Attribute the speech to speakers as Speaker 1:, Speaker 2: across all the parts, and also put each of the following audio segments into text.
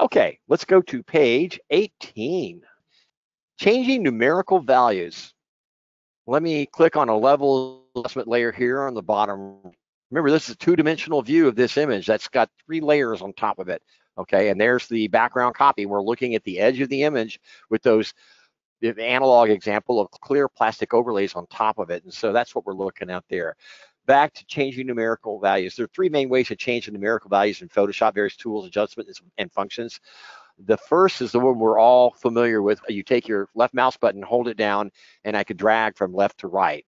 Speaker 1: Okay, let's go to page 18. Changing numerical values. Let me click on a level adjustment layer here on the bottom. Remember, this is a two-dimensional view of this image that's got three layers on top of it. Okay, and there's the background copy. We're looking at the edge of the image with those analog example of clear plastic overlays on top of it. And so that's what we're looking at there back to changing numerical values. There are three main ways to change the numerical values in Photoshop, various tools, adjustments, and functions. The first is the one we're all familiar with. You take your left mouse button, hold it down, and I could drag from left to right.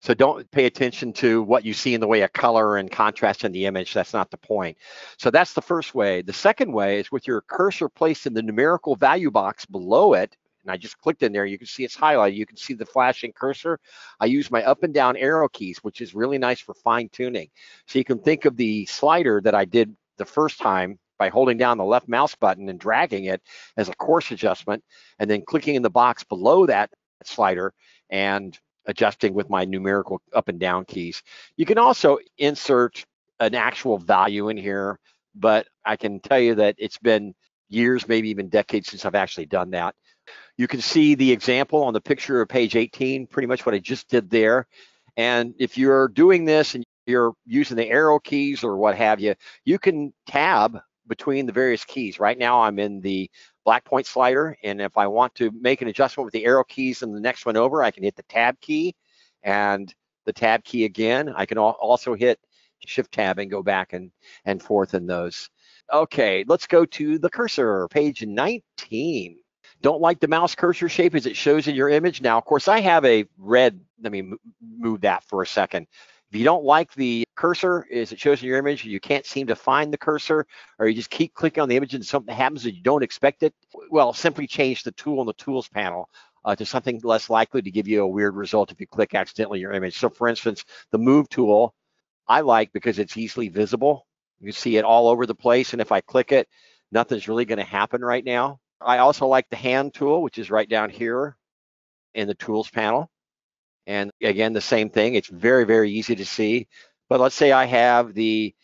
Speaker 1: So don't pay attention to what you see in the way of color and contrast in the image. That's not the point. So that's the first way. The second way is with your cursor placed in the numerical value box below it, and I just clicked in there, you can see it's highlighted. You can see the flashing cursor. I use my up and down arrow keys, which is really nice for fine tuning. So you can think of the slider that I did the first time by holding down the left mouse button and dragging it as a coarse adjustment, and then clicking in the box below that slider and adjusting with my numerical up and down keys. You can also insert an actual value in here, but I can tell you that it's been years, maybe even decades since I've actually done that. You can see the example on the picture of page 18, pretty much what I just did there. And if you're doing this and you're using the arrow keys or what have you, you can tab between the various keys. Right now I'm in the black point slider. And if I want to make an adjustment with the arrow keys and the next one over, I can hit the tab key and the tab key again. I can also hit shift tab and go back and, and forth in those. Okay, let's go to the cursor, page 19 don't like the mouse cursor shape as it shows in your image. Now, of course, I have a red, let me move that for a second. If you don't like the cursor as it shows in your image, you can't seem to find the cursor, or you just keep clicking on the image and something happens and you don't expect it, well, simply change the tool in the tools panel uh, to something less likely to give you a weird result if you click accidentally your image. So for instance, the move tool, I like because it's easily visible. You see it all over the place. And if I click it, nothing's really gonna happen right now. I also like the hand tool, which is right down here in the tools panel. And again, the same thing. It's very, very easy to see. But let's say I have the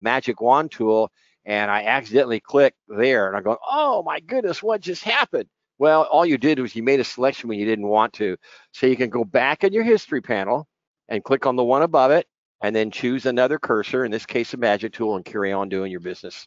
Speaker 1: magic wand tool and I accidentally click there and I'm going, oh my goodness, what just happened? Well, all you did was you made a selection when you didn't want to. So you can go back in your history panel and click on the one above it and then choose another cursor, in this case a magic tool, and carry on doing your business.